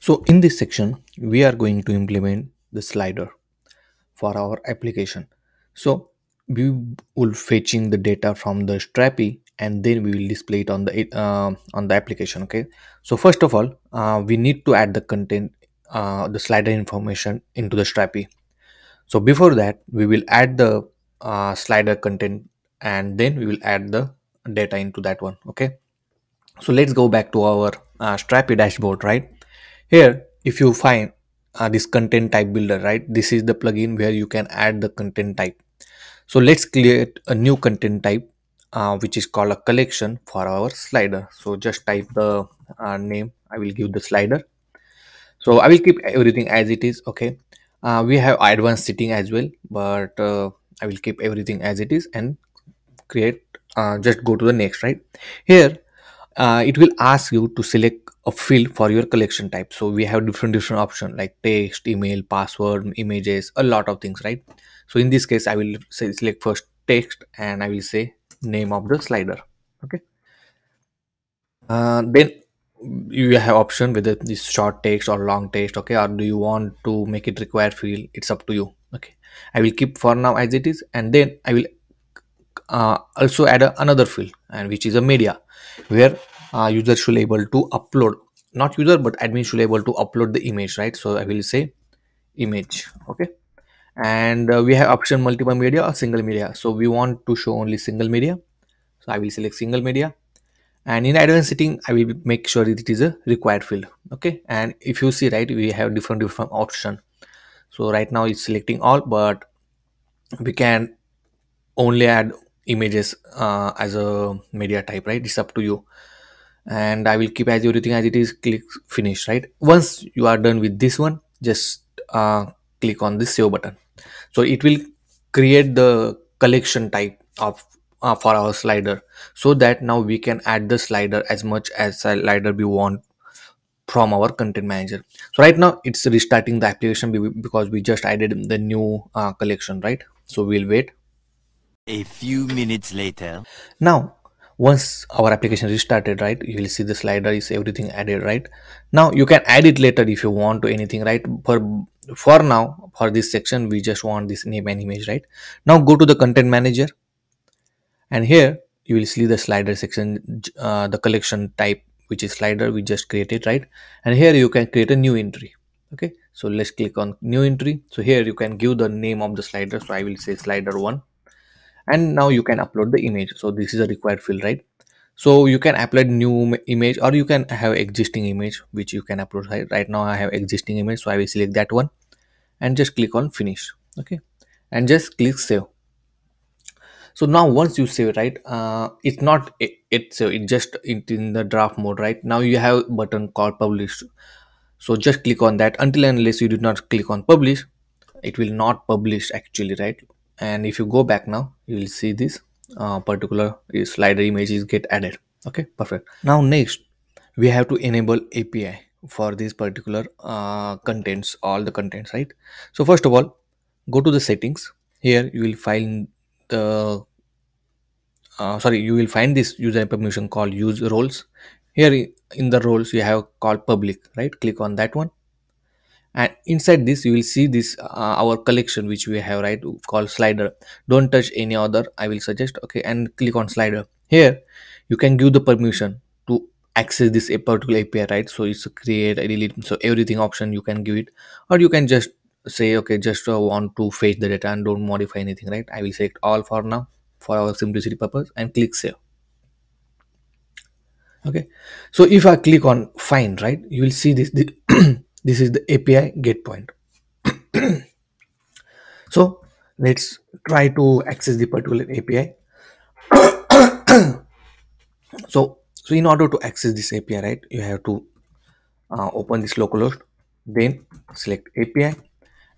So in this section, we are going to implement the slider for our application. So we will fetching the data from the Strapi and then we will display it on the uh, on the application. Okay. So first of all, uh, we need to add the content, uh, the slider information into the Strapi. So before that, we will add the uh, slider content and then we will add the data into that one. Okay. So let's go back to our uh, Strapi dashboard, right? Here, if you find uh, this content type builder, right? This is the plugin where you can add the content type. So let's create a new content type, uh, which is called a collection for our slider. So just type the uh, name. I will give the slider. So I will keep everything as it is. Okay. Uh, we have advanced setting as well, but uh, I will keep everything as it is and create. Uh, just go to the next, right? Here uh, it will ask you to select a field for your collection type. So we have different different options like text email password images a lot of things right? So in this case i will say select first text and i will say name of the slider okay? Uh, then you have option whether this short text or long text okay? Or do you want to make it required field? It's up to you okay? I will keep for now as it is and then i will uh, also add a, another field and which is a media where uh, user should able to upload not user but admin should be able to upload the image right? So i will say image okay? And uh, we have option multiple media or single media. So we want to show only single media. So i will select single media. And in advanced setting i will make sure that it is a required field okay? And if you see right we have different different option. So right now it's selecting all but we can only add images uh, as a media type right? It's up to you. And i will keep as everything as it is click finish right? Once you are done with this one just uh, click on this save button. So it will create the collection type of uh, for our slider. So that now we can add the slider as much as slider we want from our content manager. So right now it's restarting the application because we just added the new uh, collection right? So we'll wait A few minutes later. now once our application restarted right you will see the slider is everything added right? Now you can add it later if you want to anything right? For for now for this section we just want this name and image right? Now go to the content manager. And here you will see the slider section uh, the collection type which is slider we just created right? And here you can create a new entry okay? So let's click on new entry. So here you can give the name of the slider. So i will say slider one and now you can upload the image. So this is a required field right? So you can upload new image or you can have existing image which you can upload right, now i have existing image so i will select that one. And just click on finish okay? And just click save. So now once you save right uh, it's not it, it so it just it in the draft mode right? Now you have button called publish. So just click on that. Until unless you do not click on publish it will not publish actually right and if you go back now you will see this uh, particular slider images get added. Okay perfect. Now next we have to enable api for these particular uh, contents all the contents right? So first of all go to the settings. Here you will find the uh, sorry you will find this user permission called use roles. Here in the roles you have called public right? Click on that one and inside this you will see this uh, our collection which we have right called slider. Don't touch any other i will suggest okay and click on slider. Here you can give the permission to access this a particular api right? So it's create delete so everything option you can give it. Or you can just say okay just uh, want to fetch the data and don't modify anything right? I will select all for now for our simplicity purpose and click save. Okay? So if i click on find right you will see this this, this is the api get point. So let's try to access the particular api so so in order to access this api right you have to uh, open this localhost then select api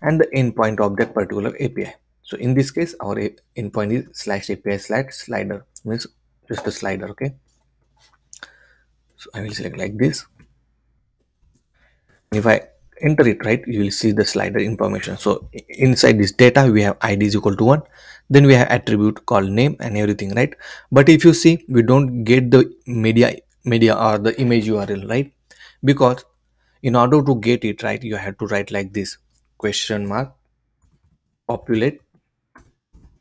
and the endpoint of that particular api so in this case our endpoint is slash api slash slider means just a slider okay? So i will select like this if i enter it right you will see the slider information. So inside this data we have id is equal to 1 then we have attribute called name and everything right? But if you see we don't get the media media or the image url right? Because in order to get it right you have to write like this. Question mark populate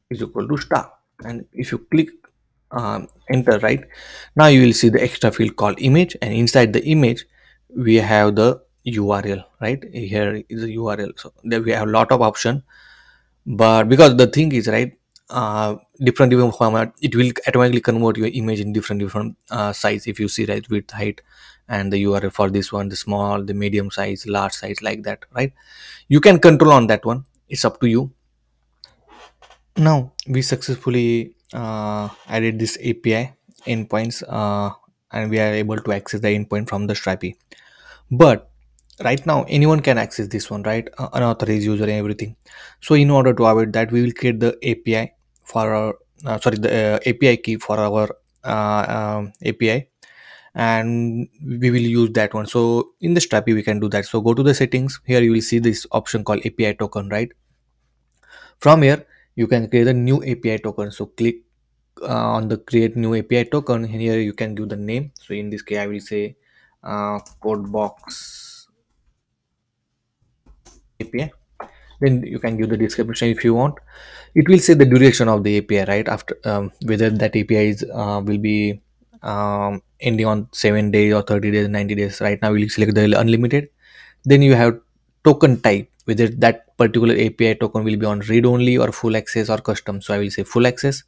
is equal to star. And if you click um, enter right now you will see the extra field called image. And inside the image we have the url right? Here is a url so there we have a lot of option. But because the thing is right uh, different different format it will automatically convert your image in different different uh, size. If you see right width height and the url for this one the small the medium size large size like that right? You can control on that one. It's up to you. Now we successfully uh, added this api endpoints uh, and we are able to access the endpoint from the strapi but right now anyone can access this one right? Uh, unauthorized user and everything. So in order to avoid that we will create the api for our uh, sorry the uh, api key for our uh, um, api and we will use that one. So in the strapi we can do that. So go to the settings. Here you will see this option called api token right? From here you can create a new api token. So click uh, on the create new api token. Here you can give the name. So in this case i will say uh, code box api then you can give the description if you want. It will say the duration of the api right? After um, whether that api is uh, will be um, ending on 7 days or 30 days 90 days. Right now we'll select the unlimited. Then you have token type whether that particular api token will be on read only or full access or custom. So i will say full access.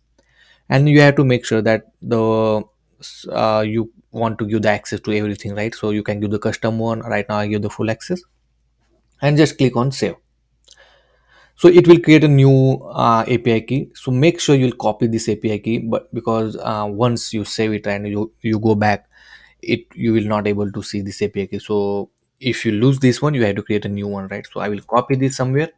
And you have to make sure that the uh, you want to give the access to everything right? So you can give the custom one. Right now i give the full access and just click on save. So it will create a new uh, api key. So make sure you'll copy this api key but because uh, once you save it and you you go back it you will not able to see this api key. So if you lose this one you have to create a new one right? So i will copy this somewhere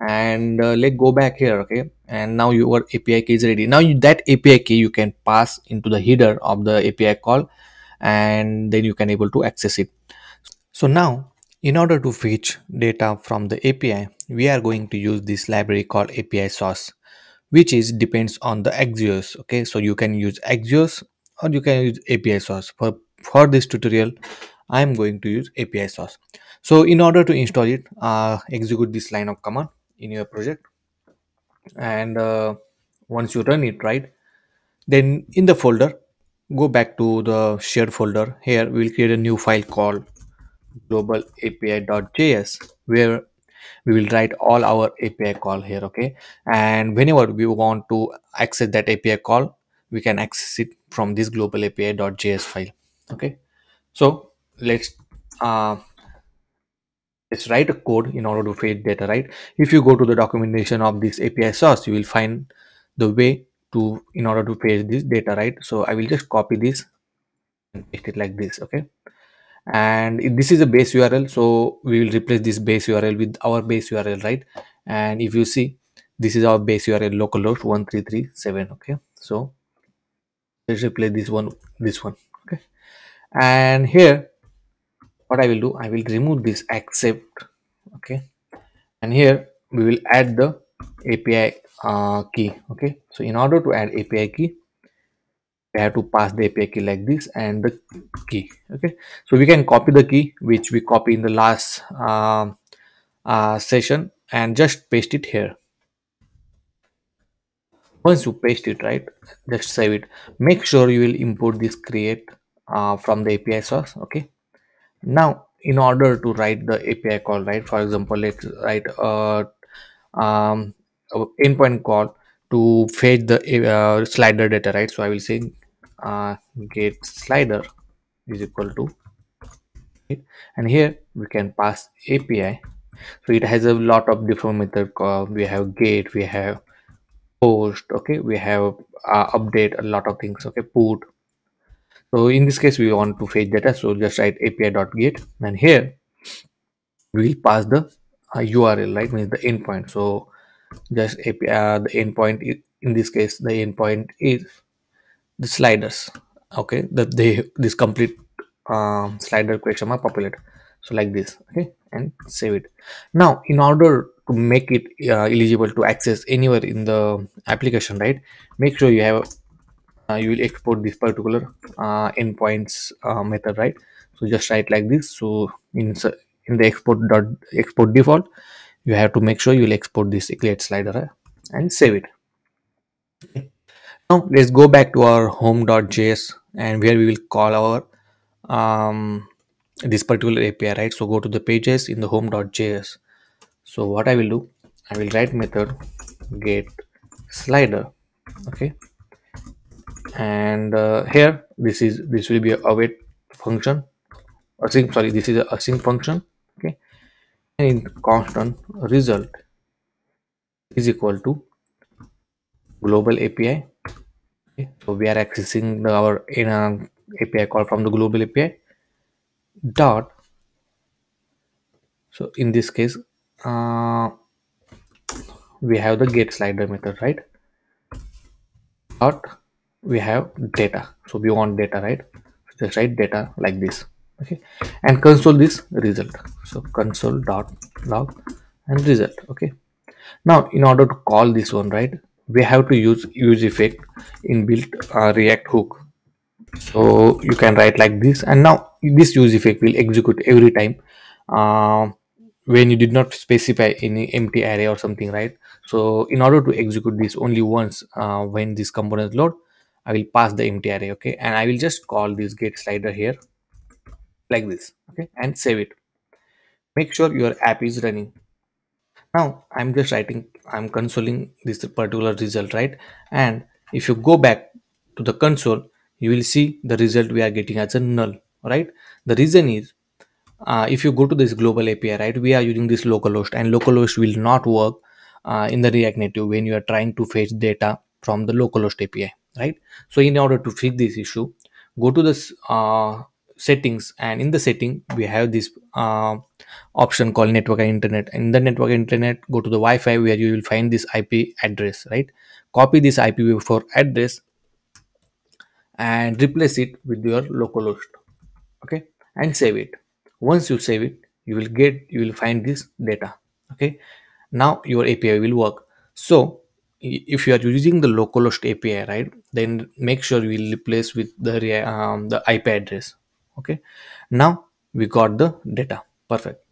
and uh, let go back here okay? And now your api key is ready. Now you, that api key you can pass into the header of the api call and then you can able to access it. So now in order to fetch data from the api we are going to use this library called apisauce which is depends on the axios okay? So you can use axios or you can use apisauce. For for this tutorial i am going to use apisauce. So in order to install it uh, execute this line of command in your project. And uh, once you run it right then in the folder go back to the shared folder. Here we will create a new file called global api.js where we will write all our api call here okay? And whenever we want to access that api call we can access it from this global api.js file okay? So let's uh, let's write a code in order to fetch data right? If you go to the documentation of this apisauce you will find the way to in order to fetch this data right? So i will just copy this and paste it like this okay and this is a base url so we will replace this base url with our base url right? And if you see this is our base url localhost 1337 okay? So let's replace this one this one okay? And here what i will do i will remove this accept okay? And here we will add the api uh, key okay? So in order to add api key we have to pass the api key like this and the key okay? So we can copy the key which we copy in the last uh, uh, session and just paste it here. Once you paste it right just save it. Make sure you will import this create uh, from the apisauce okay? Now in order to write the api call right for example let's write a um, endpoint call to fetch the uh, slider data right? So i will say uh, get slider is equal to right? and here we can pass api so it has a lot of different method. Call we have get we have post okay? We have uh, update a lot of things okay? Put so in this case we want to fetch data. So just write api.get and here we will pass the uh, url right? Means the endpoint. So just api uh, the endpoint in this case the endpoint is the sliders okay? That they this complete um, slider question mark populate. So like this okay? And save it. Now in order to make it uh, eligible to access anywhere in the application right? Make sure you have uh, you will export this particular uh, endpoints uh, method right? So just write like this. So in in the export dot export default you have to make sure you'll export this create slider uh, and save it now let's go back to our home.js and where we will call our um, this particular api right? So go to the pages in the home.js so what i will do i will write method get slider okay? And uh, here this is this will be a await function async sorry this is a async function okay? And in constant result is equal to global api so we are accessing the, our in a api call from the global api dot. So in this case uh, we have the get slider method right? Dot we have data. So we want data right? So just write data like this okay? And console this result. So console dot log and result okay? Now in order to call this one right we have to use use effect in built uh, react hook. So you can write like this. And now this use effect will execute every time uh, when you did not specify any empty array or something right? So in order to execute this only once uh, when this component load i will pass the empty array okay? And i will just call this get slider here like this okay? And save it. Make sure your app is running. Now i'm just writing i'm consoling this particular result right? And if you go back to the console you will see the result we are getting as a null right? The reason is uh, if you go to this global api right we are using this localhost and localhost will not work uh, in the react native when you are trying to fetch data from the localhost api right? So in order to fix this issue go to this uh, settings. And in the setting we have this uh, option called network and internet. In the network and internet go to the wi-fi where you will find this ip address right? Copy this ipv4 address and replace it with your localhost okay? And save it. Once you save it you will get you will find this data okay? Now your api will work. So if you are using the localhost api right then make sure you will replace with the um, the ip address okay. Now we got the data. Perfect